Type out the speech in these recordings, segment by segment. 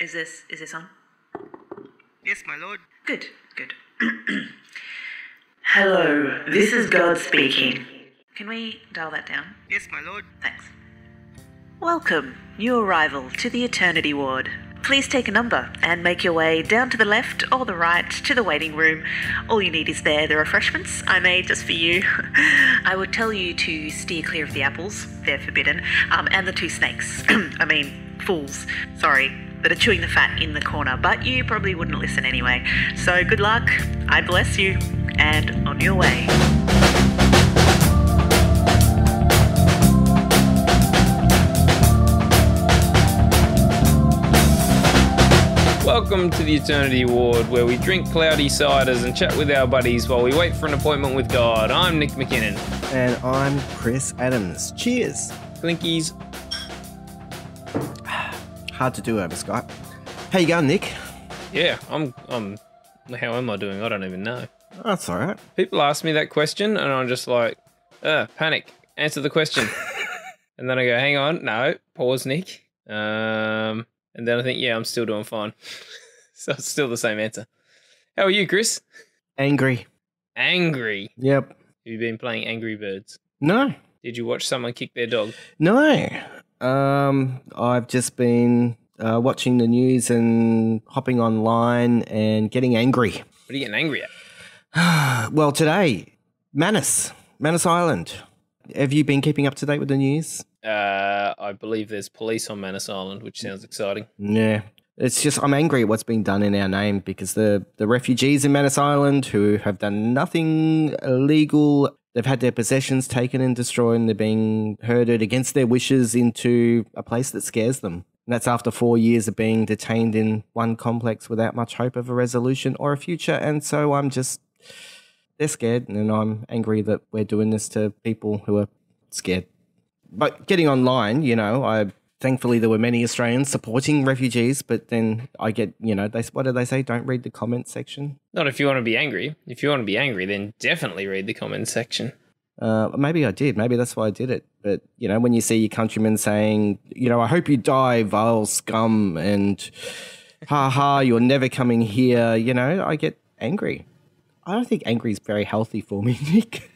Is this is this on? Yes, my lord. Good, good. Hello, this is God speaking. Can we dial that down? Yes, my lord. Thanks. Welcome, new arrival to the Eternity Ward. Please take a number and make your way down to the left or the right to the waiting room. All you need is there the refreshments I made just for you. I would tell you to steer clear of the apples, they're forbidden, um, and the two snakes. I mean, fools, sorry, that are chewing the fat in the corner, but you probably wouldn't listen anyway. So good luck, I bless you, and on your way. Welcome to the Eternity Ward, where we drink cloudy ciders and chat with our buddies while we wait for an appointment with God. I'm Nick McKinnon. And I'm Kris Adams. Cheers. Clinkies. Hard to do over Skype. How you going, Nick? Yeah, I'm. I'm. How am I doing? I don't even know. That's all right. People ask me that question, and I'm just like, uh, panic. Answer the question. and then I go, hang on, no, pause, Nick. Um, and then I think, yeah, I'm still doing fine. so it's still the same answer. How are you, Kris? Angry. Angry. Yep. Have you been playing Angry Birds? No. Did you watch someone kick their dog? No. Um, I've just been uh, watching the news and hopping online and getting angry. What are you getting angry at? well, today, Manus, Manus Island. Have you been keeping up to date with the news? Uh, I believe there's police on Manus Island, which sounds exciting. Yeah. It's just I'm angry at what's being done in our name because the the refugees in Manus Island who have done nothing illegal, they've had their possessions taken and destroyed, and they're being herded against their wishes into a place that scares them. And that's after four years of being detained in one complex without much hope of a resolution or a future. And so I'm just they're scared, and I'm angry that we're doing this to people who are scared. But getting online, you know, I thankfully there were many Australians supporting refugees, but then I get, you know, they what do they say? Don't read the comment section. Not if you want to be angry. If you want to be angry, then definitely read the comment section. Uh, maybe I did. Maybe that's why I did it. But you know, when you see your countrymen saying, you know, I hope you die, vile scum, and ha ha, you're never coming here. You know, I get angry. I don't think angry is very healthy for me, Nick.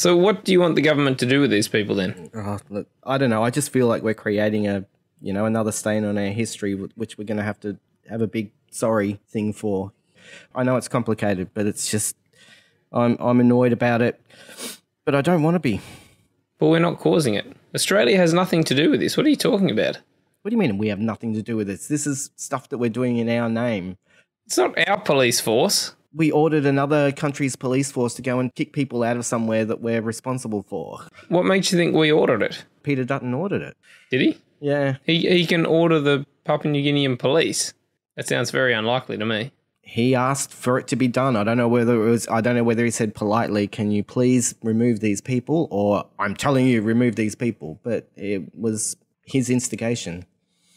So, what do you want the government to do with these people then? Oh, look, I don't know. I just feel like we're creating a, you know, another stain on our history, which we're going to have to have a big sorry thing for. I know it's complicated, but it's just, I'm I'm annoyed about it, but I don't want to be. But we're not causing it. Australia has nothing to do with this. What are you talking about? What do you mean we have nothing to do with this? This is stuff that we're doing in our name. It's not our police force. We ordered another country's police force to go and kick people out of somewhere that we're responsible for. What makes you think we ordered it? Peter Dutton ordered it. Did he? Yeah, He he can order the Papua New Guinean police. That sounds very unlikely to me. he asked for it to be done. I don't know whether it was. I don't know whether he said politely, "Can you please remove these people?" or "I'm telling you, remove these people." But it was his instigation.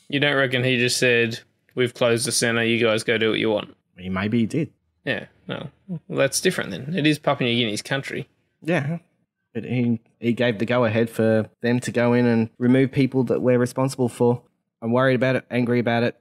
You don't reckon he just said, "We've closed the center. You guys go do what you want." He maybe he did. Yeah. No. Well, that's different then. It is Papua New Guinea's country. Yeah. But he, he gave the go ahead for them to go in and remove people that we're responsible for. I'm worried about it, angry about it.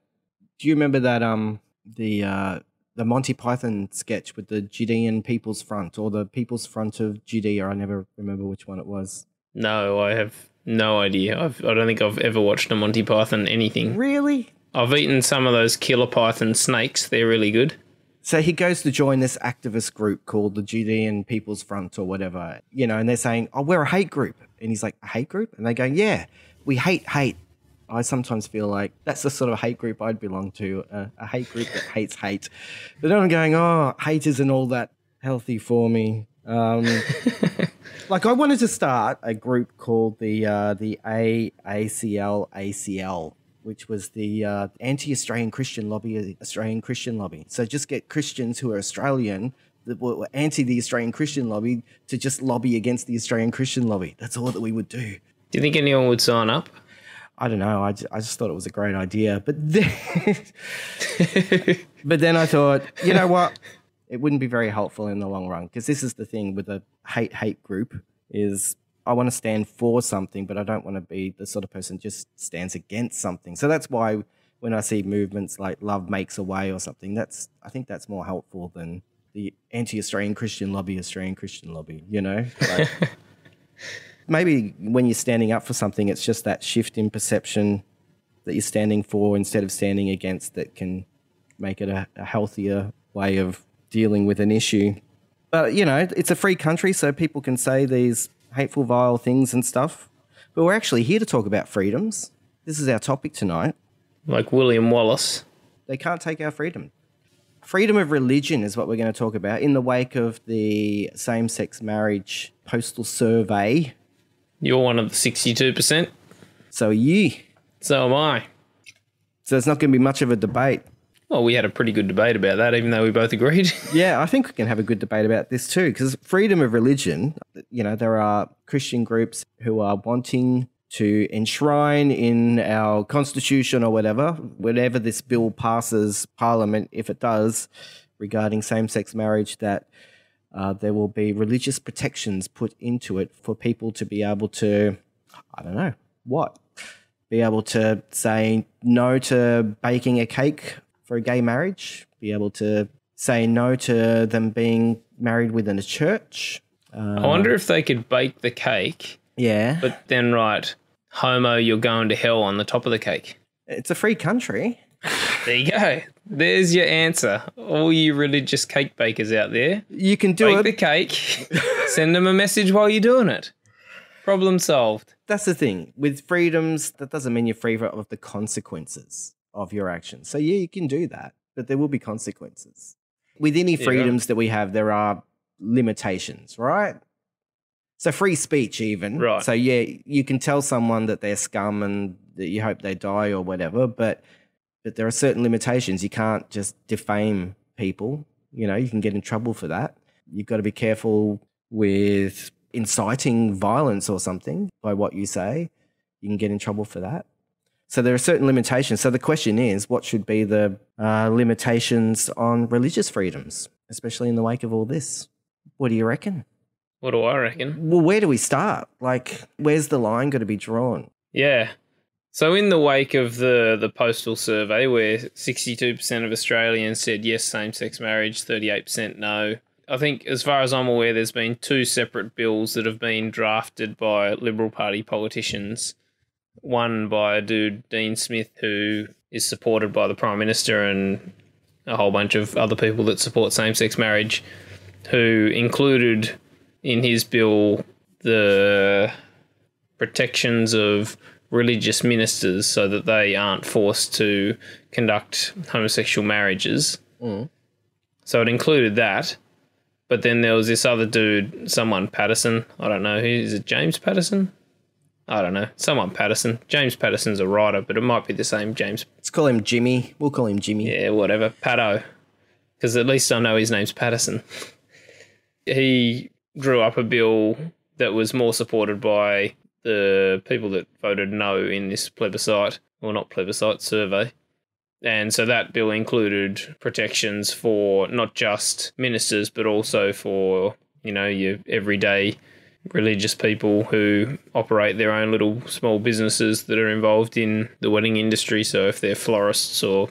Do you remember that um the uh the Monty Python sketch with the Judean People's Front or the People's Front of Judea? I never remember which one it was. No, I have no idea. I've, I don't think I've ever watched a Monty Python anything. Really? I've eaten some of those killer python snakes. They're really good. So he goes to join this activist group called the Judean People's Front or whatever, you know, and they're saying, "Oh, we're a hate group," and he's like, "A hate group?" And they go, "Yeah, we hate hate." I sometimes feel like that's the sort of hate group I'd belong to, uh, a hate group that hates hate. But then I'm going, "Oh, hate isn't all that healthy for me." Um, like I wanted to start a group called the uh, the AACL ACL, which was the uh, anti-Australian Christian lobby, Australian Christian lobby. So just get Christians who are Australian that were anti the Australian Christian lobby to just lobby against the Australian Christian lobby. That's all that we would do. Do you think anyone would sign up? I don't know. I just, I just thought it was a great idea, but then, but then I thought, you know what? It wouldn't be very helpful in the long run because this is the thing with the hate hate group is I want to stand for something, but I don't want to be the sort of person just stands against something. So that's why when I see movements like Love Makes a Way or something, that's I think that's more helpful than the anti-Australian Christian lobby, Australian Christian lobby. You know, like, maybe when you're standing up for something, it's just that shift in perception that you're standing for instead of standing against that can make it a, a healthier way of dealing with an issue. But you know, it's a free country, so people can say these hateful, vile things and stuff. But we're actually here to talk about freedoms. This is our topic tonight. Like William Wallace. They can't take our freedom. Freedom of religion is what we're going to talk about in the wake of the same sex marriage postal survey. You're one of the 62%. So are you. So am I. So there's not going to be much of a debate. Well, we had a pretty good debate about that, even though we both agreed. Yeah, I think we can have a good debate about this too, because freedom of religion, you know, there are Christian groups who are wanting to enshrine in our constitution or whatever, whenever this bill passes Parliament, if it does, regarding same sex marriage, that uh, there will be religious protections put into it for people to be able to, I don't know, what? Be able to say no to baking a cake for a gay marriage, be able to say no to them being married within a church. Uh, I wonder if they could bake the cake, yeah. but then write, Homo, you're going to hell on the top of the cake. it's a free country. There you go. There's your answer. All you religious cake bakers out there, You can do bake it. the cake, send them a message while you're doing it. Problem solved. That's the thing. With freedoms, that doesn't mean you're free of the consequences of your actions. So, yeah, you can do that, but there will be consequences. With any Yeah. freedoms that we have, there are limitations, right? So, free speech, even. Right. So, yeah, you can tell someone that they're scum and that you hope they die or whatever, but but there are certain limitations. You can't just defame people. You know, you can get in trouble for that. You've got to be careful with inciting violence or something by what you say. You can get in trouble for that. So there are certain limitations. So the question is, what should be the uh, limitations on religious freedoms, especially in the wake of all this? What do you reckon? What do I reckon? Well, where do we start? Like, where's the line got to be drawn? Yeah. So in the wake of the the postal survey, where sixty two percent of Australians said yes, same sex marriage, thirty eight percent no. I think, as far as I'm aware, there's been two separate bills that have been drafted by Liberal Party politicians. One by a dude, Dean Smith, who is supported by the Prime Minister and a whole bunch of other people that support same sex marriage, who included in his bill the protections of religious ministers so that they aren't forced to conduct homosexual marriages. Mm. So it included that. But then there was this other dude, someone Patterson. I don't know who is it. James Patterson. I don't know. Someone Patterson. James Patterson's a writer, but it might be the same James. Let's call him Jimmy. We'll call him Jimmy. Yeah, whatever. Pato. Because at least I know his name's Patterson. he drew up a bill that was more supported by the people that voted no in this plebiscite, or not plebiscite survey. And so that bill included protections for not just ministers, but also for, you know, your everyday religious people who operate their own little small businesses that are involved in the wedding industry. So if they're florists or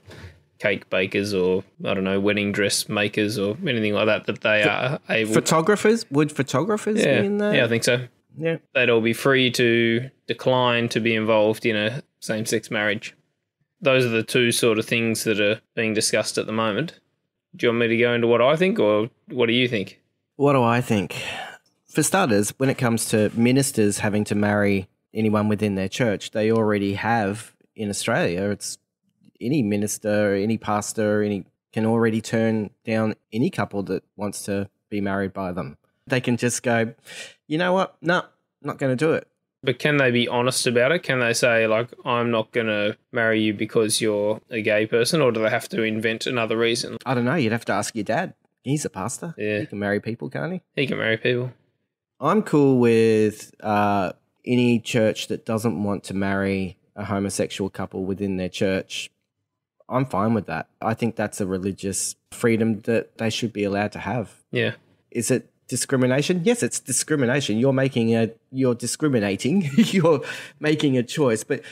cake bakers or, I don't know, wedding dress makers or anything like that, that they are able Photographers? Would photographers yeah, be in there? yeah, I think so. Yeah. They'd all be free to decline to be involved in a same sex marriage. Those are the two sort of things that are being discussed at the moment. Do you want me to go into what I think, or what do you think? What do I think? For starters, when it comes to ministers having to marry anyone within their church, they already have in Australia. It's any minister, any pastor, any can already turn down any couple that wants to be married by them. They can just go, you know what? No, not going to do it. But can they be honest about it? Can they say, like, I'm not going to marry you because you're a gay person, or do they have to invent another reason? I don't know. You'd have to ask your dad. He's a pastor. Yeah. He can marry people, can't he? He can marry people. I'm cool with uh, any church that doesn't want to marry a homosexual couple within their church. I'm fine with that. I think that's a religious freedom that they should be allowed to have. Yeah. Is it discrimination? Yes, it's discrimination. You're making a you're discriminating. you're making a choice, but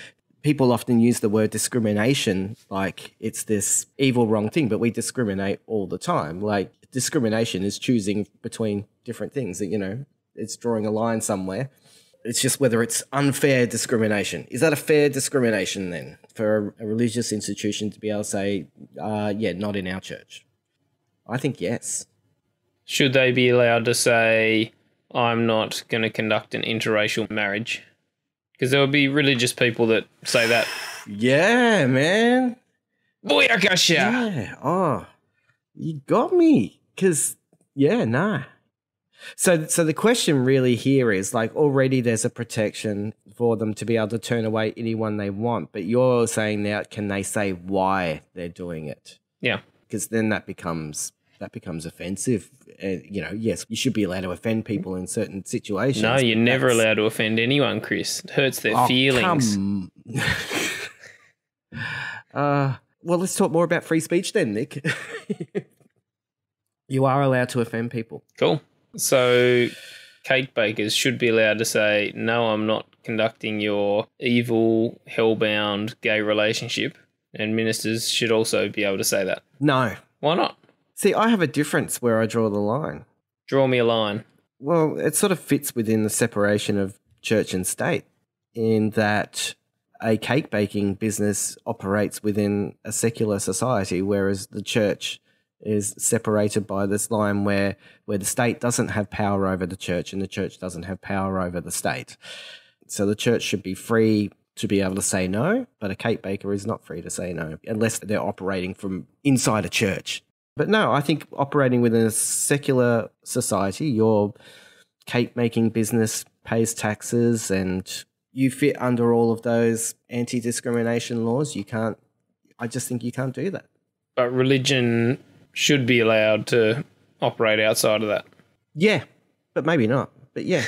people often use the word discrimination like it's this evil, wrong thing, but we discriminate all the time. Like discrimination is choosing between different things that, you know, it's drawing a line somewhere. It's just whether it's unfair discrimination. Is that a fair discrimination then for a, a religious institution to be able to say, uh, yeah, not in our church? I think yes. Should they be allowed to say, I'm not going to conduct an interracial marriage? Because there will be religious people that say that. Yeah, man. Booyakasha! Yeah. Oh, you got me. Because, yeah, nah. So, so the question really here is like already there's a protection for them to be able to turn away anyone they want, but you're saying now, can they say why they're doing it? Yeah. Because then that becomes that becomes offensive. Uh, you know, yes, you should be allowed to offend people in certain situations. No, you're never that's- allowed to offend anyone, Kris. It hurts their Oh, feelings. come- uh, well, let's talk more about free speech then, Nick. you are allowed to offend people. Cool. So, cake bakers should be allowed to say, no, I'm not conducting your evil, hellbound gay relationship. And ministers should also be able to say that. No. Why not? See, I have a difference where I draw the line. Draw me a line. Well, it sort of fits within the separation of church and state in that a cake baking business operates within a secular society, whereas the church is separated by this line where, where the state doesn't have power over the church and the church doesn't have power over the state. So the church should be free to be able to say no, but a cake baker is not free to say no unless they're operating from inside a church. But no, I think operating within a secular society, your cake making business pays taxes and you fit under all of those anti discrimination laws. You can't, I just think you can't do that. But religion should be allowed to operate outside of that. Yeah, but maybe not. But yeah.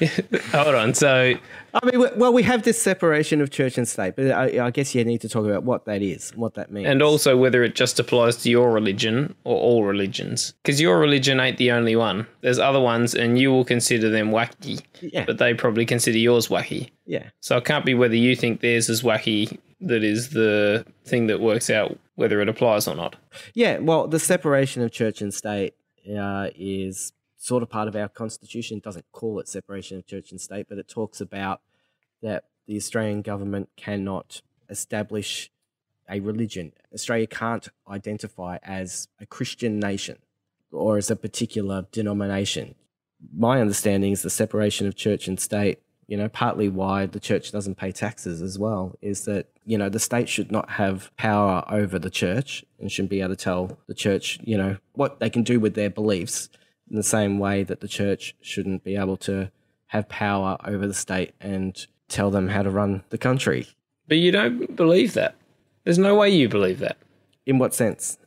Hold on. So, I mean, well, we have this separation of church and state, but I, I guess you need to talk about what that is, what that means. and also whether it just applies to your religion or all religions. Because your religion ain't the only one. There's other ones, and you will consider them wacky, yeah, but they probably consider yours wacky. yeah, So it can't be whether you think theirs is wacky that is the thing that works out whether it applies or not. yeah. Well, the separation of church and state uh, is sort of part of our constitution. It doesn't call it separation of church and state, but it talks about that the Australian government cannot establish a religion. Australia can't identify as a Christian nation or as a particular denomination. My understanding is the separation of church and state, you know, partly why the church doesn't pay taxes as well, is that, you know, the state should not have power over the church and shouldn't be able to tell the church, you know, what they can do with their beliefs in the same way that the church shouldn't be able to have power over the state and tell them how to run the country. But you don't believe that. There's no way you believe that. In what sense?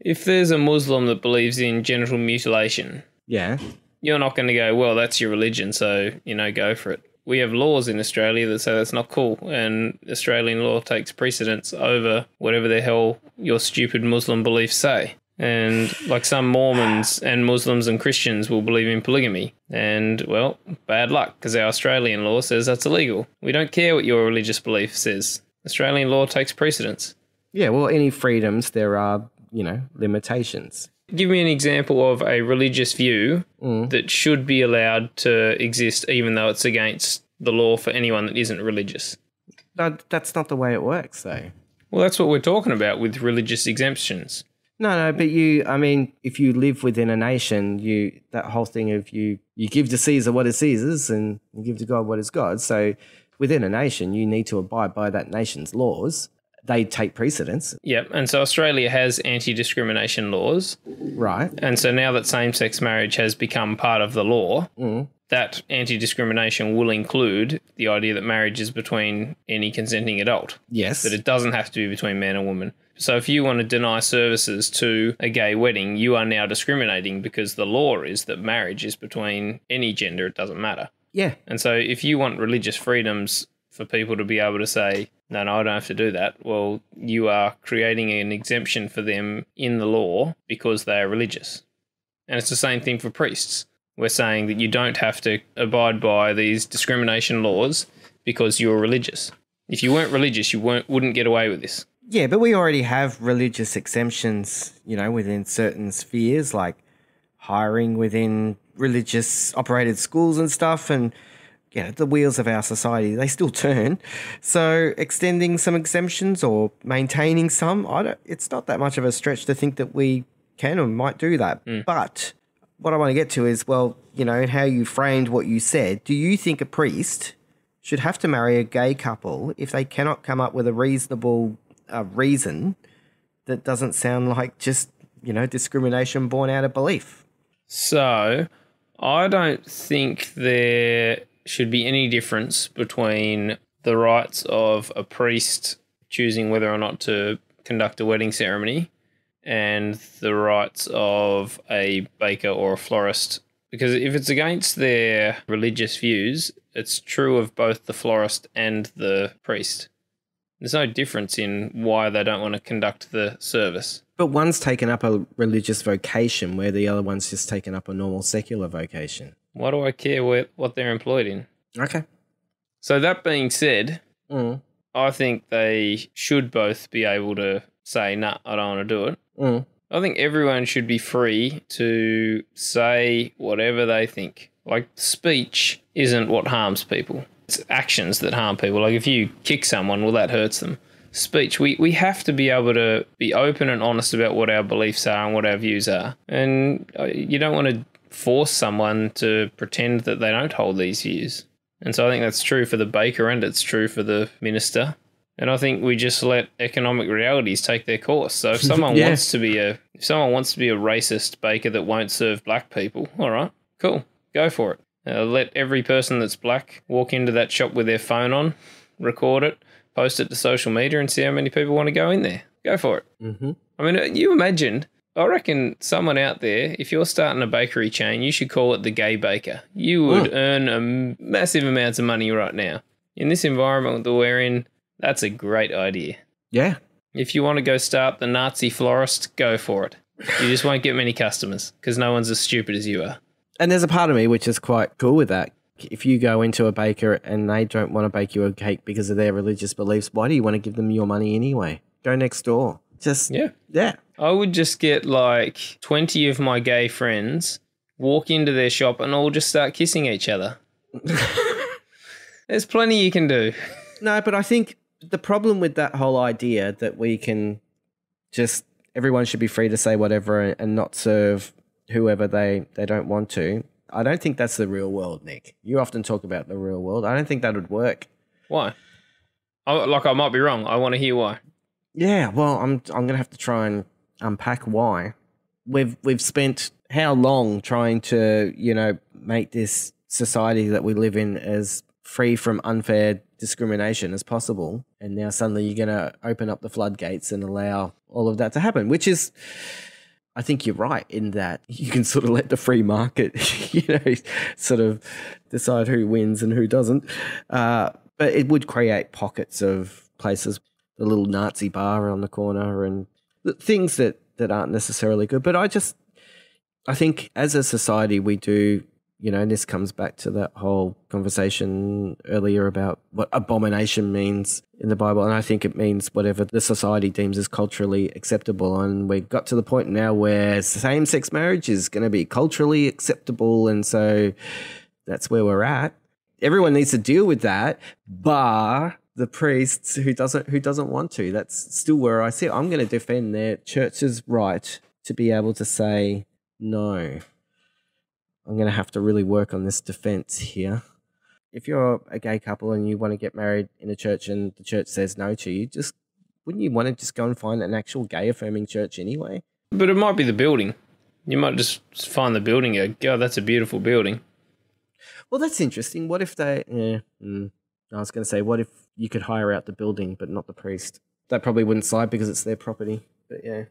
If there's a Muslim that believes in genital mutilation, Yeah. you're not going to go, well, that's your religion, so, you know, go for it. We have laws in Australia that say that's not cool, and Australian law takes precedence over whatever the hell your stupid Muslim beliefs say. And like some Mormons and Muslims and Christians will believe in polygamy. And, well, bad luck, because our Australian law says that's illegal. We don't care what your religious belief says. Australian law takes precedence. Yeah, well, any freedoms, there are, you know, limitations. Give me an example of a religious view Mm. that should be allowed to exist even though it's against the law for anyone that isn't religious. That's not the way it works, though. Well, that's what we're talking about with religious exemptions. No, no, but you, I mean, if you live within a nation, you, that whole thing of you, you give to Caesar what is Caesar's and you give to God what is God's. So within a nation, you need to abide by that nation's laws. They take precedence, Yep. And so Australia has anti discrimination laws. right? And so now that same sex marriage has become part of the law, Mm. that anti discrimination will include the idea that marriage is between any consenting adult. Yes. that it doesn't have to be between man and woman. So if you want to deny services to a gay wedding, you are now discriminating because the law is that marriage is between any gender, it doesn't matter. Yeah. And so if you want religious freedoms for people to be able to say, no, no, I don't have to do that, well, you are creating an exemption for them in the law because they are religious. And it's the same thing for priests. We're saying that you don't have to abide by these discrimination laws because you're religious. If you weren't religious, you weren't wouldn't get away with this. Yeah, but we already have religious exemptions, you know, within certain spheres, like hiring within religious operated schools and stuff. And, you know, the wheels of our society, they still turn. So extending some exemptions or maintaining some, I don't, it's not that much of a stretch to think that we can or might do that. But what I want to get to is, well, you know, how you framed what you said. Do you think a priest should have to marry a gay couple if they cannot come up with a reasonable uh, reason that doesn't sound like just you know discrimination born out of belief. So, I don't think there should be any difference between the rights of a priest choosing whether or not to conduct a wedding ceremony and the rights of a baker or a florist. Because if it's against their religious views, it's true of both the florist and the priest. There's no difference in why they don't want to conduct the service. But one's taken up a religious vocation, where the other one's just taken up a normal secular vocation. Why do I care what, what they're employed in? Okay. So, that being said, Mm. I think they should both be able to say, nah, I don't want to do it. Mm. I think everyone should be free to say whatever they think. Like, speech isn't what harms people, it's actions that harm people. Like, if you kick someone, well, that hurts them. Speech, we, we have to be able to be open and honest about what our beliefs are and what our views are. And uh, you don't want to force someone to pretend that they don't hold these views. And so I think that's true for the baker and it's true for the minister. And I think we just let economic realities take their course. So if someone Yeah. wants to be a if someone wants to be a racist baker that won't serve black people, all right, cool, go for it. Uh, let every person that's black walk into that shop with their phone on, record it, post it to social media, and see how many people want to go in there. Go for it. Mm-hmm. I mean, uh, you imagine. I reckon someone out there, if you're starting a bakery chain, you should call it the Gay Baker. You would hmm. earn a massive amounts of money right now. In this environment that we're in, that's a great idea. Yeah. If you want to go start the Nazi florist, go for it. You just won't get many customers because no one's as stupid as you are. And there's a part of me which is quite cool with that. If you go into a baker and they don't want to bake you a cake because of their religious beliefs, why do you want to give them your money anyway? Go next door. Just Yeah. yeah. I would just get like 20 of my gay friends, walk into their shop, and all just start kissing each other. There's plenty you can do. No, but I think the problem with that whole idea that we can just everyone should be free to say whatever and not serve whoever they they don't want to. I don't think that's the real world, Nick. You often talk about the real world. I don't think that would work. Why? I, like, I might be wrong. I want to hear why. Yeah, well, I'm I'm gonna have to try and unpack why. We've we've spent how long trying to you know make this society that we live in as free from unfair discrimination as possible, and now suddenly you're gonna open up the floodgates and allow all of that to happen, which is. I think you're right in that you can sort of let the free market, you know, sort of decide who wins and who doesn't. Uh, but it would create pockets of places the little Nazi bar on the corner and things that that aren't necessarily good. But I just I think as a society we do, you know, and this comes back to that whole conversation earlier about what abomination means in the Bible. And I think it means whatever the society deems as culturally acceptable. And we've got to the point now where same sex marriage is going to be culturally acceptable. And so that's where we're at. Everyone needs to deal with that, bar the priests who doesn't who doesn't want to. That's still where I sit. I'm going to defend their church's right to be able to say no. I'm going to have to really work on this defense here. If you're a gay couple and you want to get married in a church and the church says no to you, just wouldn't you want to just go and find an actual gay affirming church anyway? But it might be the building. You might just find the building and go, God, that's a beautiful building. Well, that's interesting. What if they? Yeah, mm, I was going to say, what if you could hire out the building but not the priest? That probably wouldn't slide because it's their property. But yeah,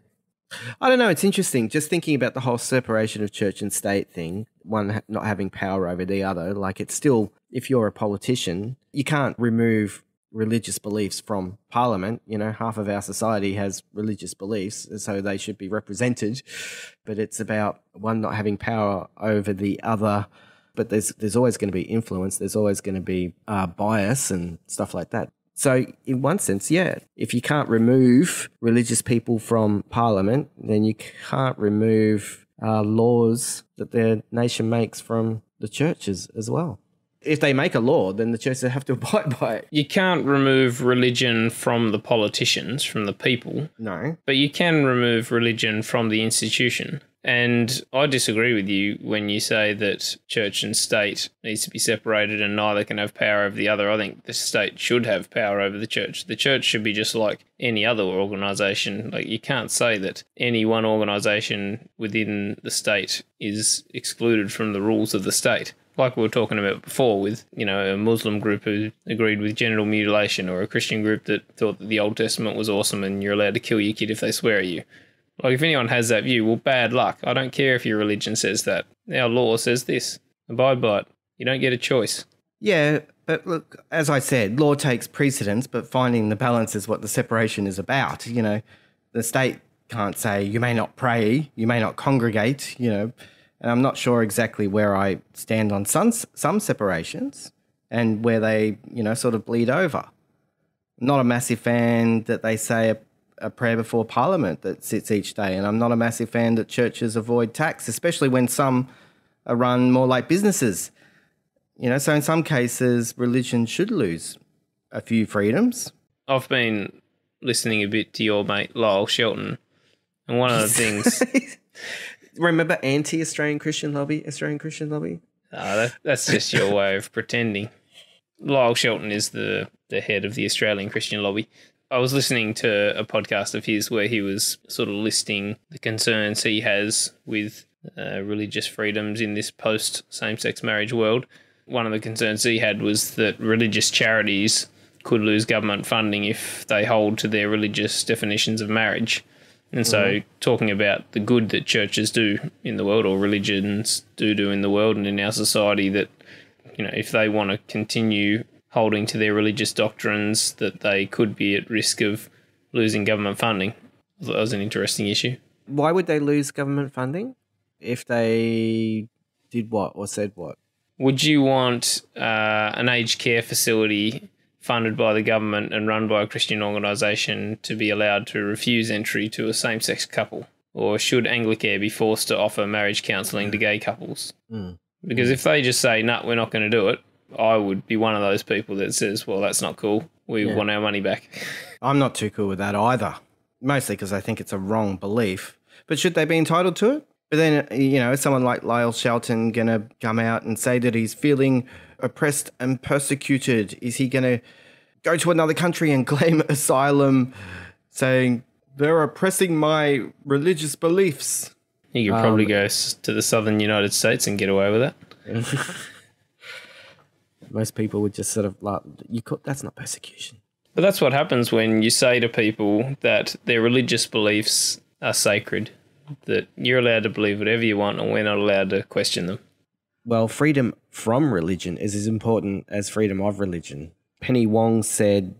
I don't know. It's interesting just thinking about the whole separation of church and state thing. One not having power over the other. Like it's still, if you're a politician, you can't remove religious beliefs from parliament. You know, half of our society has religious beliefs, so they should be represented. But it's about one not having power over the other but there's there's always going to be influence. There's always going to be uh, bias and stuff like that. So, in one sense, yeah, if you can't remove religious people from parliament, then you can't remove uh, laws that the nation makes from the churches as well. If they make a law, then the churches have to abide by it. You can't remove religion from the politicians, from the people, No. but you can remove religion from the institution. And I disagree with you when you say that church and state needs to be separated and neither can have power over the other. I think the state should have power over the church. The church should be just like any other organization. Like you can't say that any one organization within the state is excluded from the rules of the state. Like we were talking about before with, you know, a Muslim group who agreed with genital mutilation or a Christian group that thought that the Old Testament was awesome and you're allowed to kill your kid if they swear at you. Like, if anyone has that view, well, bad luck. I don't care if your religion says that. Our law says this. Abide by it. You don't get a choice. Yeah, but look, as I said, law takes precedence, but finding the balance is what the separation is about. You know, the state can't say you may not pray, you may not congregate, you know, and I'm not sure exactly where I stand on some, some separations and where they, you know, sort of bleed over. Not a massive fan that they say a, prayer before Parliament that sits each day, and I'm not a massive fan that churches avoid tax, especially when some are run more like businesses. You know, so in some cases, religion should lose a few freedoms. I've been listening a bit to your mate Lyle Shelton, and one of the things Remember anti-Australian Christian lobby, Australian Christian lobby? Uh, that, that's just your way of pretending. Lyle Shelton is the, the head of the Australian Christian lobby. I was listening to a podcast of his where he was sort of listing the concerns he has with uh, religious freedoms in this post same sex marriage world. One of the concerns he had was that religious charities could lose government funding if they hold to their religious definitions of marriage. And so, talking about the good that churches do in the world, or religions do do in the world and in our society, that you know, if they want to continue holding to their religious doctrines, that they could be at risk of losing government funding. That was an interesting issue. Why would they lose government funding if they did what or said what? Would you want uh, an aged care facility funded by the government and run by a Christian organisation to be allowed to refuse entry to a same sex couple? Or should Anglicare be forced to offer marriage counselling to gay couples? Mm. Because if they just say, no, we're not going to do it, I would be one of those people that says, well, that's not cool. We Yeah. want our money back. I'm not too cool with that either. Mostly because I think it's a wrong belief. But should they be entitled to it? But then, you know, is someone like Lyle Shelton going to come out and say that he's feeling oppressed and persecuted? Is he going to go to another country and claim asylum saying, they're oppressing my religious beliefs? You could probably Um, go to the southern United States and get away with that. Most people would just sort of like, you could, that's not persecution. But that's what happens when you say to people that their religious beliefs are sacred, that you're allowed to believe whatever you want and we're not allowed to question them. Well, freedom from religion is as important as freedom of religion. Penny Wong said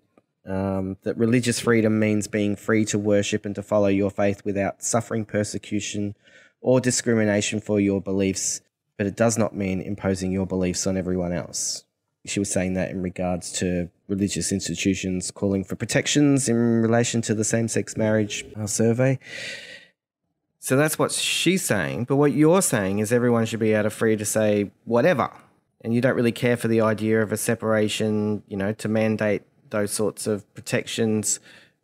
um, that religious freedom means being free to worship and to follow your faith without suffering persecution or discrimination for your beliefs, but it does not mean imposing your beliefs on everyone else. She was saying that in regards to religious institutions calling for protections in relation to the same sex marriage uh, survey. So that's what she's saying. But what you're saying is everyone should be able to free to say whatever. And you don't really care for the idea of a separation, you know, to mandate those sorts of protections.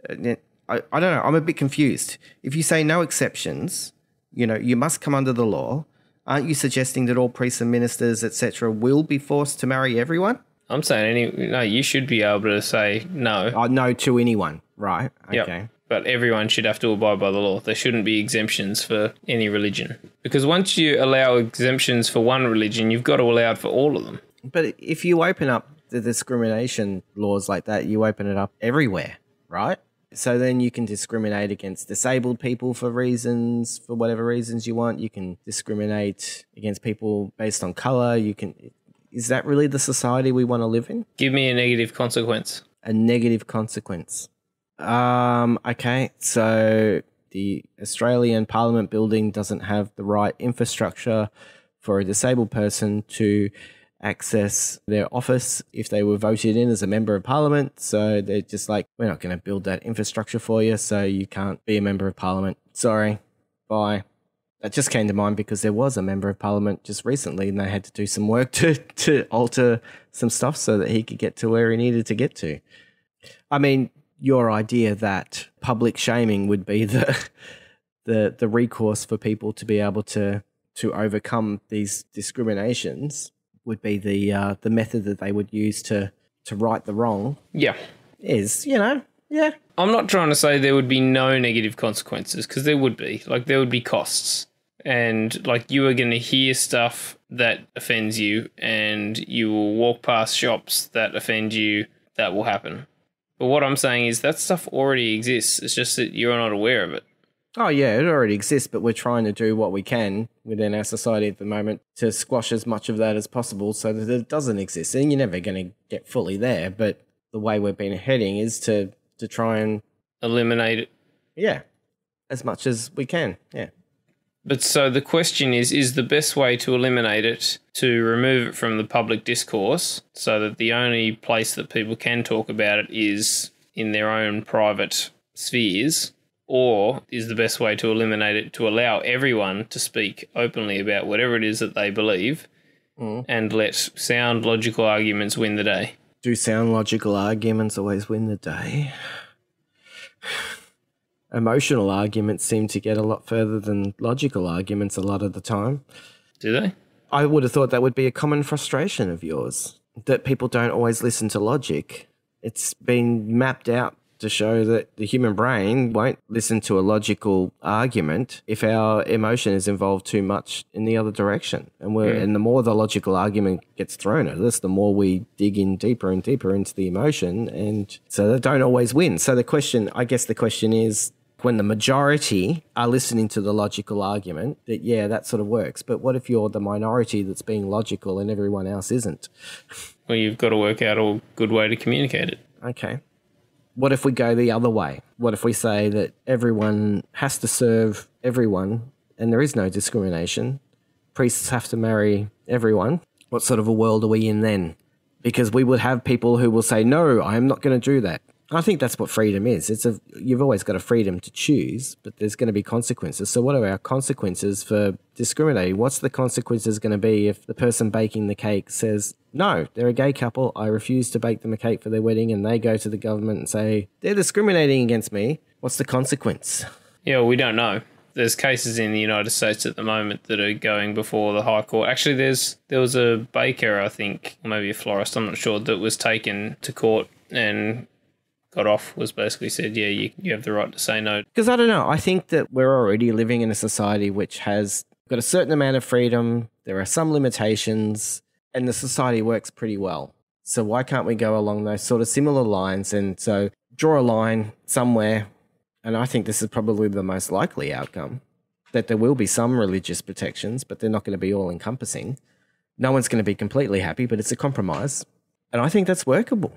Uh, I, I don't know. I'm a bit confused. If you say no exceptions, you know, you must come under the law. Aren't you suggesting that all priests and ministers, etc., will be forced to marry everyone? I'm saying any no, you should be able to say no. Oh, no to anyone, right? Yep. Okay. But everyone should have to abide by the law. There shouldn't be exemptions for any religion. Because once you allow exemptions for one religion, you've got to allow it for all of them. But if you open up the discrimination laws like that, you open it up everywhere, right? So then you can discriminate against disabled people for reasons, for whatever reasons you want. You can discriminate against people based on color. You can. Is that really the society we want to live in? Give me a negative consequence. A negative consequence. Um. Okay. So the Australian Parliament building doesn't have the right infrastructure for a disabled person to access their office if they were voted in as a member of parliament. So they're just like, we're not going to build that infrastructure for you, so you can't be a member of parliament. Sorry, bye. That just came to mind because there was a member of parliament just recently and they had to do some work to, to alter some stuff so that he could get to where he needed to get to. I mean, your idea that public shaming would be the the the recourse for people to be able to to overcome these discriminations would be the uh, the method that they would use to to right the wrong Yeah. is you know yeah I'm not trying to say there would be no negative consequences because there would be. Like, there would be costs. And, like, you are going to hear stuff that offends you, and you will walk past shops that offend you. That will happen. But what I'm saying is that stuff already exists. It's just that you're not aware of it. Oh yeah it already exists but we're trying to do what we can within our society at the moment to squash as much of that as possible so that it doesn't exist and you're never going to get fully there but the way we've been heading is to to try and Eliminate it. yeah as much as we can yeah But so the question is is the best way to eliminate it to remove it from the public discourse so that the only place that people can talk about it is in their own private spheres? Or is the best way to eliminate it to allow everyone to speak openly about whatever it is that they believe mm. and let sound logical arguments win the day? do sound logical arguments always win the day? Emotional arguments seem to get a lot further than logical arguments a lot of the time. Do they? I would have thought that would be a common frustration of yours that people don't always listen to logic. It's been mapped out to show that the human brain won't listen to a logical argument if our emotion is involved too much in the other direction. And we're hmm. and the more the logical argument gets thrown at us, the more we dig in deeper and deeper into the emotion and so they don't always win. So the question I guess the question is when the majority are listening to the logical argument that yeah that sort of works but what if you're the minority that's being logical and everyone else isn't Well, you've got to work out a good way to communicate it. okay what if we go the other way? What if we say that everyone has to serve everyone and there is no discrimination? Priests have to marry everyone. What sort of a world are we in then? Because we would have people who will say no i am not going to do that i think that's what freedom is. It's a you've always got a freedom to choose but there's going to be consequences. So what are our consequences for discriminating? What's the consequences going to be if the person baking the cake says no they're a gay couple. I refuse to bake them a cake for their wedding and they go to the government and say they're discriminating against me. What's the consequence? Yeah, well, we don't know. There's cases in the United States at the moment that are going before the High Court. Actually, there's there was a baker, I think, or maybe a florist, I'm not sure, that was taken to court and got off. Was basically said, yeah, you, you have the right to say no. Because I don't know. I think that we're already living in a society which has got a certain amount of freedom. There are some limitations, and the society works pretty well. So why can't we go along those sort of similar lines and so draw a line somewhere? And I think this is probably the most likely outcome that there will be some religious protections, but they're not going to be all encompassing. No one's going to be completely happy, but it's a compromise. And I think that's workable.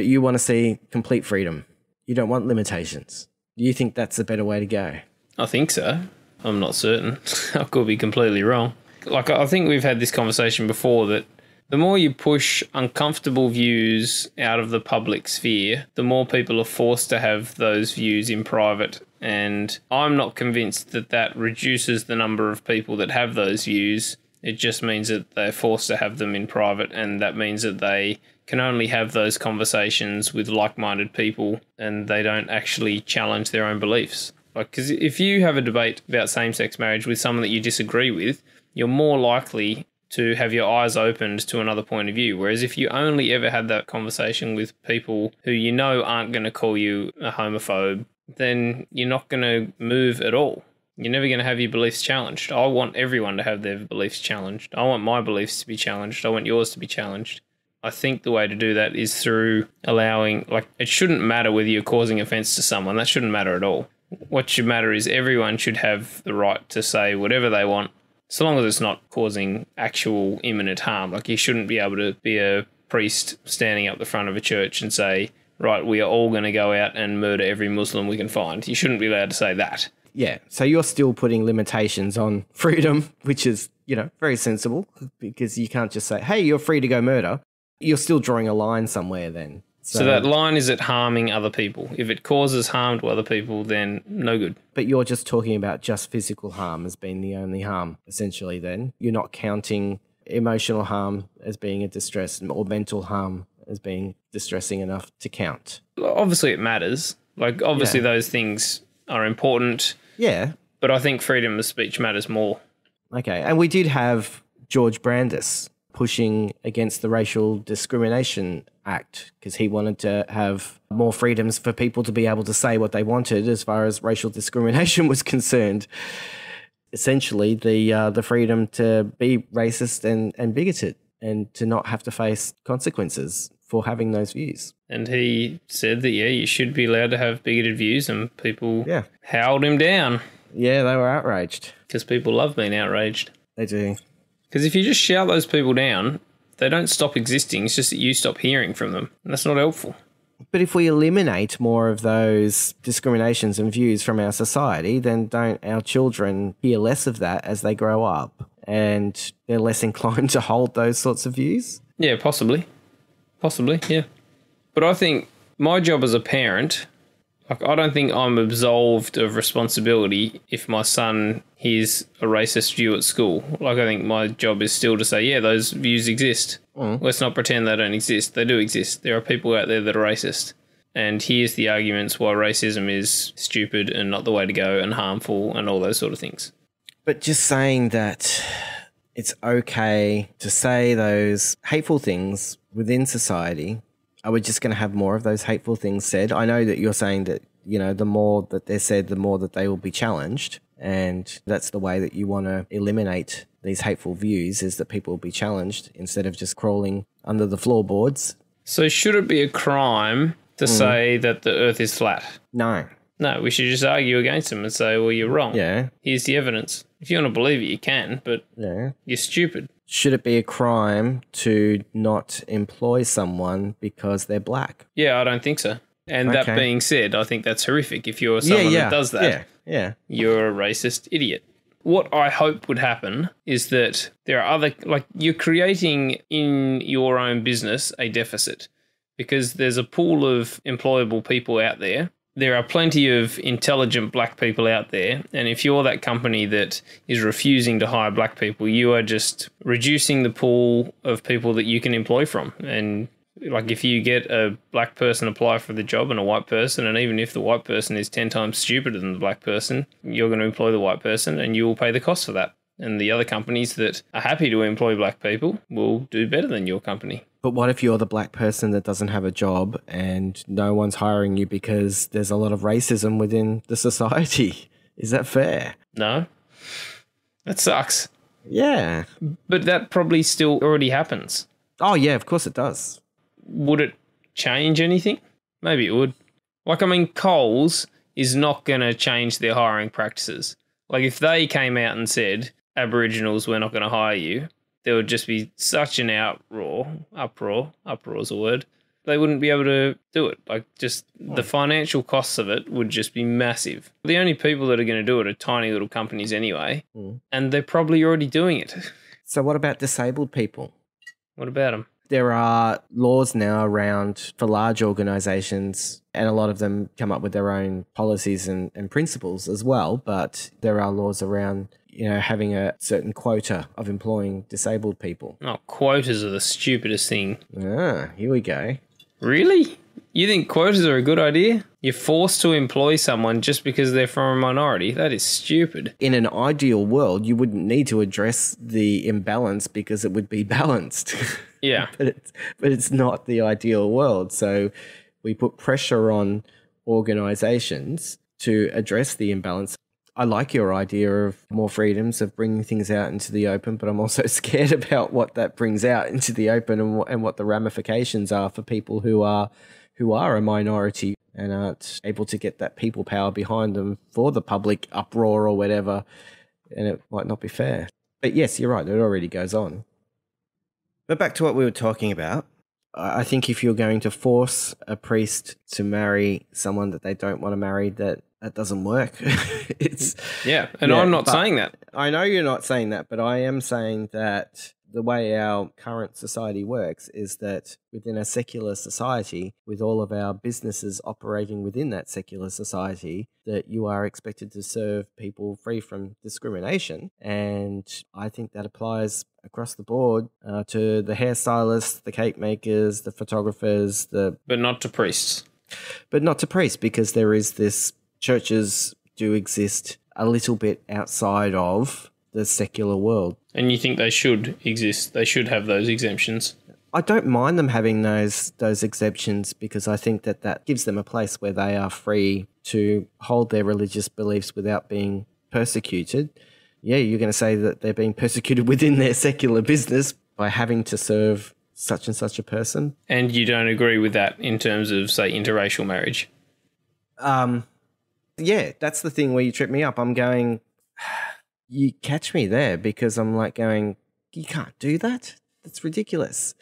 But you want to see complete freedom. You don't want limitations. Do you think that's a better way to go? I think so. I'm not certain. I could be completely wrong. Like, I think we've had this conversation before that the more you push uncomfortable views out of the public sphere, the more people are forced to have those views in private. And I'm not convinced that that reduces the number of people that have those views. It just means that they're forced to have them in private, and that means that they can only have those conversations with like minded people and they don't actually challenge their own beliefs. Like, because if you have a debate about same sex marriage with someone that you disagree with, you're more likely to have your eyes opened to another point of view. Whereas if you only ever had that conversation with people who you know aren't going to call you a homophobe, then you're not going to move at all. You're never going to have your beliefs challenged. I want everyone to have their beliefs challenged. I want my beliefs to be challenged. I want yours to be challenged. I think the way to do that is through allowing, like, it shouldn't matter whether you're causing offense to someone. That shouldn't matter at all. What should matter is everyone should have the right to say whatever they want, so long as it's not causing actual imminent harm. Like, you shouldn't be able to be a priest standing up the front of a church and say, right, we are all going to go out and murder every Muslim we can find. You shouldn't be allowed to say that. Yeah. So you're still putting limitations on freedom, which is, you know, very sensible because you can't just say, hey, you're free to go murder. You're still drawing a line somewhere then. So, that line is it harming other people? If it causes harm to other people, then no good. But you're just talking about just physical harm as being the only harm, essentially, then. You're not counting emotional harm as being a distress or mental harm as being distressing enough to count. Obviously, it matters. Like, obviously, Yeah. those things are important, Yeah. but I think freedom of speech matters more. Okay. And we did have George Brandis pushing against the Racial Discrimination Act because he wanted to have more freedoms for people to be able to say what they wanted as far as racial discrimination was concerned. Essentially, the uh, the freedom to be racist and, and bigoted and to not have to face consequences for having those views. And he said that, yeah, you should be allowed to have bigoted views, and people Yeah. howled him down Yeah, they were outraged. because people love being outraged. They do. Because if you just shout those people down, they don't stop existing. It's just that you stop hearing from them. And that's not helpful. But if we eliminate more of those discriminations and views from our society, then don't our children hear less of that as they grow up and they're less inclined to hold those sorts of views? Yeah, possibly. Possibly, yeah. But I think my job as a parent, like, I don't think I'm absolved of responsibility if my son hears a racist view at school. Like, I think my job is still to say, yeah, those views exist. Mm. Let's not pretend they don't exist. They do exist. There are people out there that are racist. And here's the arguments why racism is stupid and not the way to go and harmful and all those sort of things. But just saying that it's okay to say those hateful things within society, are we just going to have more of those hateful things said? I know that you're saying that, you know, the more that they're said, the more that they will be challenged. And that's the way that you want to eliminate these hateful views is that people will be challenged instead of just crawling under the floorboards. So, should it be a crime to mm. say that the earth is flat? No. No, we should just argue against them and say, well, you're wrong. Yeah. Here's the evidence. If you want to believe it, you can, but Yeah. you're stupid. Should it be a crime to not employ someone because they're black? Yeah, I don't think so. And that being said, I think that's horrific. If you're someone that does that, Yeah. Yeah. you're a racist idiot. What I hope would happen is that there are other, like, you're creating in your own business a deficit because there's a pool of employable people out there. There are plenty of intelligent black people out there. And if you're that company that is refusing to hire black people, you are just reducing the pool of people that you can employ from. And like if you get a black person apply for the job and a white person and even if the white person is 10 times stupider than the black person you're going to employ the white person and you will pay the cost for that and the other companies that are happy to employ black people will do better than your company But what if you're the black person that doesn't have a job and no one's hiring you because there's a lot of racism within the society? Is that fair? no that sucks Yeah. but that probably still already happens Oh, yeah, of course it does. would it change anything maybe it would like i mean coles is not going to change their hiring practices like if they came out and said aboriginals we're not going to hire you there would just be such an outroar uproar uproar is a word they wouldn't be able to do it like just the financial costs of it would just be massive the only people that are going to do it are tiny little companies anyway Mm. and they're probably already doing it So, what about disabled people? what about them There are laws now around for large organizations, and a lot of them come up with their own policies and, and principles as well. But there are laws around, you know, having a certain quota of employing disabled people. oh quotas are the stupidest thing Ah, here we go. Really? You think quotas are a good idea? You're forced to employ someone just because they're from a minority. That is stupid. In an ideal world, you wouldn't need to address the imbalance because it would be balanced. Yeah. but it's but it's not the ideal world. So we put pressure on organizations to address the imbalance. I like your idea of more freedoms of bringing things out into the open, but I'm also scared about what that brings out into the open and what, and what the ramifications are for people who are who are a minority and aren't able to get that people power behind them for the public uproar or whatever, and it might not be fair. But yes, you're right. It already goes on. But back to what we were talking about. I think if you're going to force a priest to marry someone that they don't want to marry, that that doesn't work. it's Yeah, and Yeah, I'm not saying that. I know you're not saying that, but I am saying that the way our current society works is that within a secular society, with all of our businesses operating within that secular society, that you are expected to serve people free from discrimination. And I think that applies across the board uh, to the hairstylists, the cake makers, the photographers, the But not to priests. but not to priests because there is this churches do exist a little bit outside of the secular world. And you think they should exist? They should have those exemptions. I don't mind them having those those exemptions because I think that that gives them a place where they are free to hold their religious beliefs without being persecuted. Yeah, you're going to say that they're being persecuted within their secular business by having to serve such and such a person. And you don't agree with that in terms of, say, interracial marriage. Um, yeah, that's the thing where you trip me up. I'm going, you catch me there because I'm like going, you can't do that. That's ridiculous.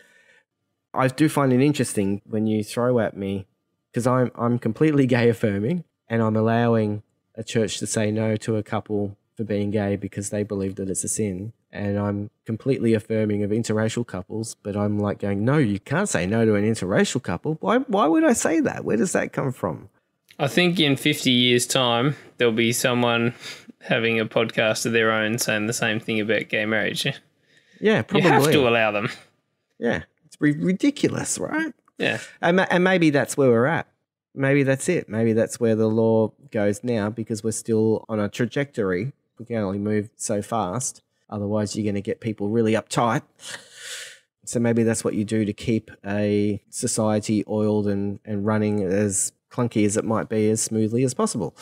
I do find it interesting when you throw at me because I'm I'm completely gay affirming and I'm allowing a church to say no to a couple for being gay because they believe that it's a sin. And I'm completely affirming of interracial couples, but I'm like going, no, you can't say no to an interracial couple. Why why would I say that? Where does that come from? I think in 50 years' time, there'll be someone having a podcast of their own saying the same thing about gay marriage. Yeah, probably. have to allow them. Yeah, it's ri- ridiculous, right? Yeah. And, and maybe that's where we're at. Maybe that's it. Maybe that's where the law goes now because we're still on a trajectory. We can only move so fast. Otherwise, you're going to get people really uptight. So maybe that's what you do to keep a society oiled and, and running as clunky as it might be as smoothly as possible.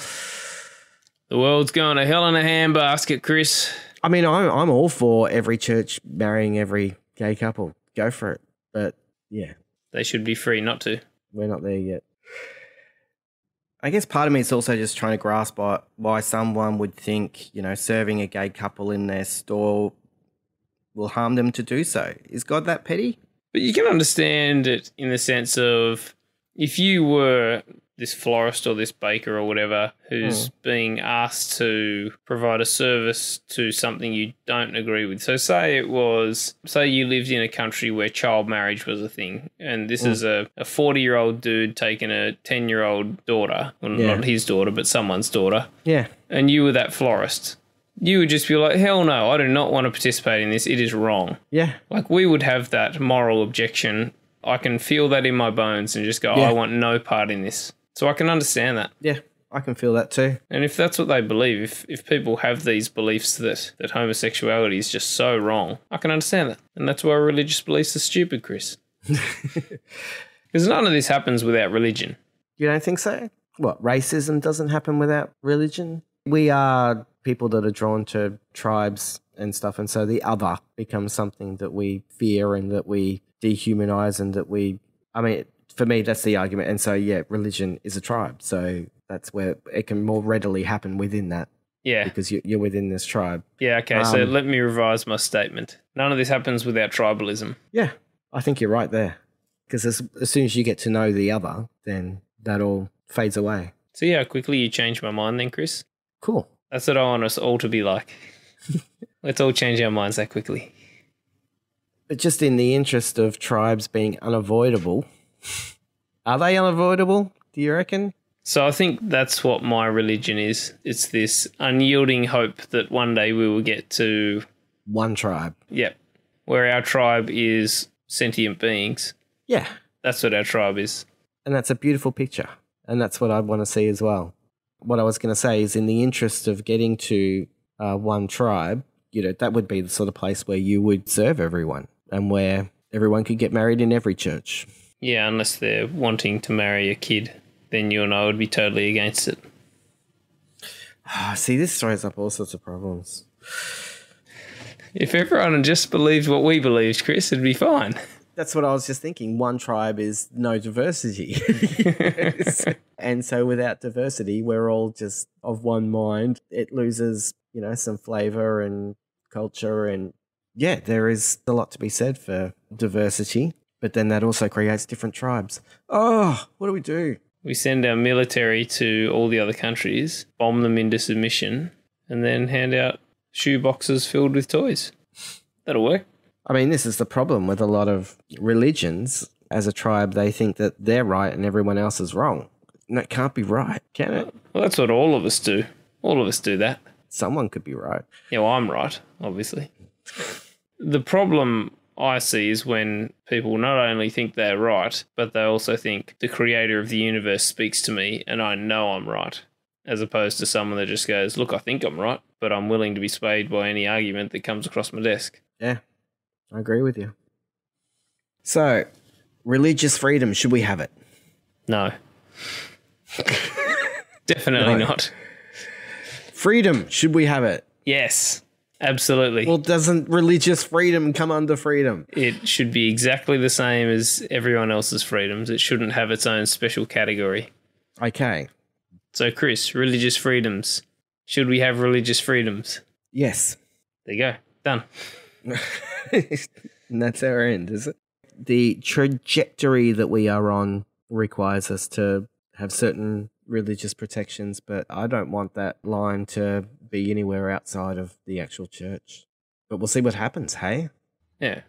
The world's going to hell in a handbasket, Kris. I mean, I'm, I'm all for every church marrying every gay couple. Go for it. But yeah, They should be free not to. we're not there yet. I guess part of me is also just trying to grasp why, why someone would think, you know, serving a gay couple in their store will harm them to do so. Is God that petty? But you can understand it in the sense of if you were this florist or this baker or whatever who's hmm. being asked to provide a service to something you don't agree with. So say it was say you lived in a country where child marriage was a thing and this hmm. is a, a 40 year old dude taking a 10 year old daughter, well Yeah. not his daughter but someone's daughter, Yeah. and you were that florist. You would just be like, hell no, I do not want to participate in this. It is wrong. Yeah. Like we would have that moral objection. I can feel that in my bones and just go, oh, Yeah. I want no part in this. So I can understand that. Yeah. I can feel that too. And if that's what they believe, if, if people have these beliefs that, that homosexuality is just so wrong, I can understand that. And that's why religious beliefs are stupid, Kris. Because none of this happens without religion. You don't think so? What, racism doesn't happen without religion? We are people that are drawn to tribes and stuff, and so the other becomes something that we fear and that we dehumanize and that we. I mean, for me, that's the argument. And so, yeah, religion is a tribe. So that's where it can more readily happen within that Yeah. because you- you're within this tribe. Yeah, okay. so Um, let me revise my statement. None of this happens without tribalism. Yeah, I think you're right there. Because as, as soon as you get to know the other, then that all fades away. See how quickly you changed my mind then, Kris? Cool. That's what I want us all to be like. Let's all change our minds that quickly. But just in the interest of tribes being unavoidable, are they unavoidable? Do you reckon? So I think that's what my religion is. It's this unyielding hope that one day we will get to, One tribe. yep, where our tribe is sentient beings. Yeah. That's what our tribe is. And that's a beautiful picture. And that's what I want to see as well. What I was going to say is, in the interest of getting to uh, one tribe, you know, that would be the sort of place where you would serve everyone and where everyone could get married in every church. Yeah, unless they're wanting to marry a kid, then you and I would be totally against it. Ah, see, this throws up all sorts of problems. If everyone just believed what we believed, Kris, it'd be fine. That's what I was just thinking. One tribe is no diversity. and so without diversity, we're all just of one mind. It loses, you know, some flavor and culture. And yeah, there is a lot to be said for diversity. But then that also creates different tribes. Oh, what do we do? We send our military to all the other countries, bomb them into submission, and then hand out shoe boxes filled with toys. That'll work. I mean, this is the problem with a lot of religions. As a tribe, they think that they're right and everyone else is wrong. And that can't be right, can it? Well, that's what all of us do. All of us do that. Someone could be right. Yeah, well, I'm right, obviously. The problem I see is when people not only think they're right, but they also think the creator of the universe speaks to me and I know I'm right, as opposed to someone that just goes, Look, I think I'm right, but I'm willing to be swayed by any argument that comes across my desk. Yeah, I agree with you. So, religious freedom, should we have it? No. Definitely No. not. Freedom, should we have it? Yes, absolutely. Well, doesn't religious freedom come under freedom? it should be exactly the same as everyone else's freedoms. It shouldn't have its own special category. Okay. So, Kris, religious freedoms. Should we have religious freedoms? Yes. There you go. Done. and that's our end, is it? The trajectory that we are on requires us to have certain religious protections, but I don't want that line to be anywhere outside of the actual church. But we'll see what happens, hey? Yeah.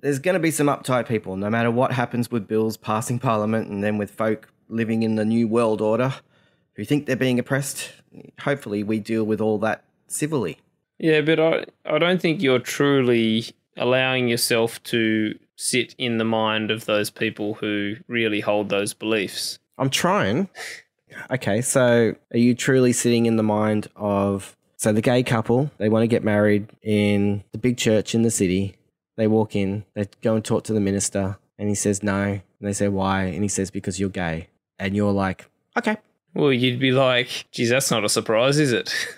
There's going to be some uptight people, no matter what happens with bills passing parliament and then with folk living in the new world order who think they're being oppressed. Hopefully, we deal with all that civilly. Yeah, but I, I don't think you're truly allowing yourself to sit in the mind of those people who really hold those beliefs. I'm trying. Okay, so are you truly sitting in the mind of so the gay couple, they want to get married in the big church in the city. They walk in, they go and talk to the minister, and he says no. And they say why? And he says because you're gay. And you're like, okay. Well, you'd be like, geez, that's not a surprise, is it?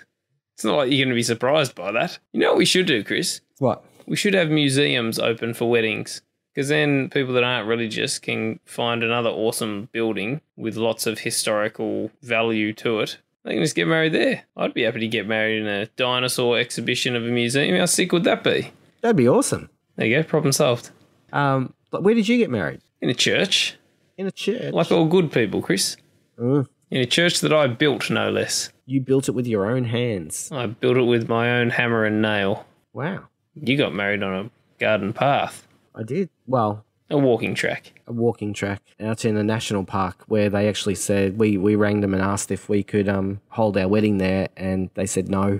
It's not like you're going to be surprised by that. You know what we should do, Kris? What? We should have museums open for weddings. Because then people that aren't religious can find another awesome building with lots of historical value to it. They can just get married there. I'd be happy to get married in a dinosaur exhibition of a museum. How sick would that be? That'd be awesome. There you go, problem solved. Um, but where did you get married? In a church, In a church. like all good people, Kris. Mm. In a church that I built, no less. You built it with your own hands. I built it with my own hammer and nail. Wow. You got married on a garden path, I did. Well, a walking track. a walking track out in a national park where they actually said we, we rang them and asked if we could um hold our wedding there and they said no.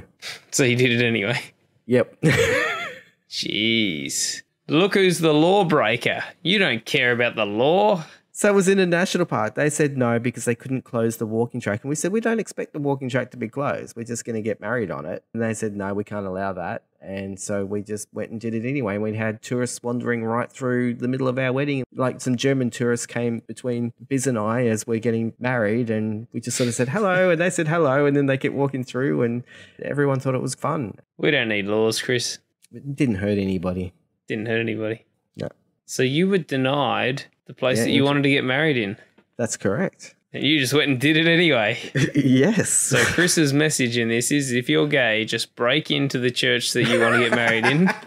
So you did it anyway. Yep. Jeez. Look who's the lawbreaker. You don't care about the law. So it was in a national park. They said no because they couldn't close the walking track. And we said we don't expect the walking track to be closed. We're just going to get married on it. And they said no, we can't allow that. And so we just went and did it anyway. We had tourists wandering right through the middle of our wedding. Like some German tourists came between Biz and I as we're getting married. And we just sort of said hello. And they said hello. And then they kept walking through. And everyone thought it was fun. We don't need laws, Kris. It didn't hurt anybody. Didn't hurt anybody. No. So you were denied the place Yeah, that you wanted to get married in. That's correct. And you just went and did it anyway. yes. So Kris's message in this is if you're gay, just break into the church that you want to get married in.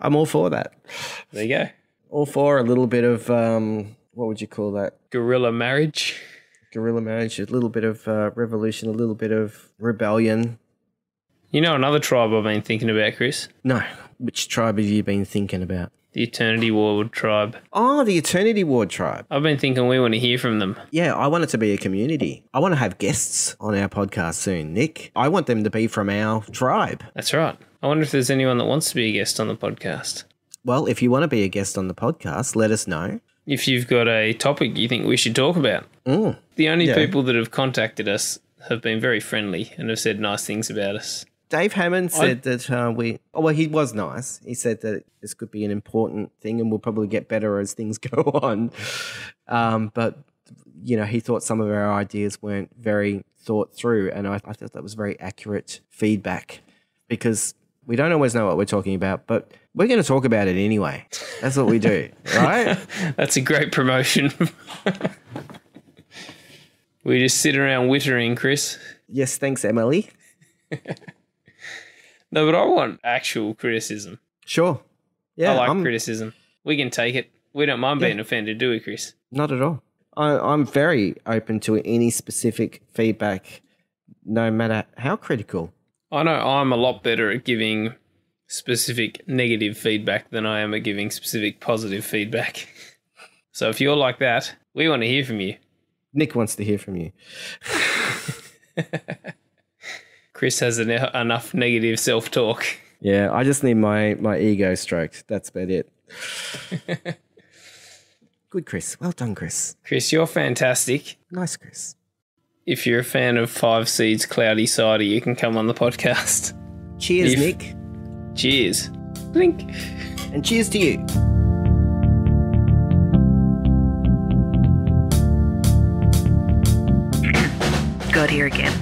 I'm all for that. There you go. All for a little bit of um, what would you call that? Guerrilla marriage. Guerrilla marriage, a little bit of uh, revolution, a little bit of rebellion. You know another tribe I've been thinking about, Kris? No, which tribe have you been thinking about? The Eternity Ward tribe. Oh, the Eternity Ward tribe. I've been thinking we want to hear from them. Yeah, I want it to be a community. I want to have guests on our podcast soon, Nick. I want them to be from our tribe. That's right. I wonder if there's anyone that wants to be a guest on the podcast. Well, if you want to be a guest on the podcast, let us know. If you've got a topic you think we should talk about. Mm. The only Yeah. people that have contacted us have been very friendly and have said nice things about us. Dave Hammond said that uh, we. Oh, well, he was nice. He said that this could be an important thing, and we'll probably get better as things go on. Um, but you know, he thought some of our ideas weren't very thought through, and I, I thought that was very accurate feedback because we don't always know what we're talking about, but we're going to talk about it anyway. That's what we do, right? That's a great promotion. we just sit around wittering, Kris. yes, thanks, Emily. No, but I want actual criticism. Sure. Yeah, I like I'm criticism. We can take it. We don't mind Yeah. being offended, do we, Kris? not at all. I, I'm very open to any specific feedback, no matter how critical. I know I'm a lot better at giving specific negative feedback than I am at giving specific positive feedback. So if you're like that, we want to hear from you. Nick wants to hear from you. Kris has en- enough negative self talk. Yeah, I just need my my ego stroked. That's about it. Good, Kris. Well done, Kris. Kris, you're fantastic. Nice, Kris. If you're a fan of Five Seeds Cloudy Cider, you can come on the podcast. Cheers, If- Nick, Cheers. Blink. and cheers to you. Got here again.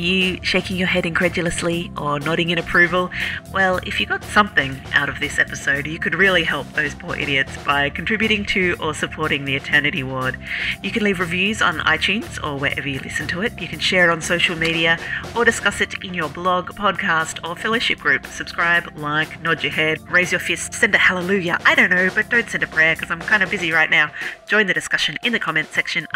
You shaking your head incredulously or nodding in approval? Well, if you got something out of this episode, you could really help those poor idiots by contributing to or supporting the Eternity Ward. You can leave reviews on iTunes or wherever you listen to it. You can share it on social media or discuss it in your blog, podcast, or fellowship group. Subscribe, like, nod your head, raise your fist, send a hallelujah. I don't know, but don't send a prayer because I'm kind of busy right now. Join the discussion in the comments section.